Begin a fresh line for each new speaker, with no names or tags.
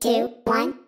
two, one.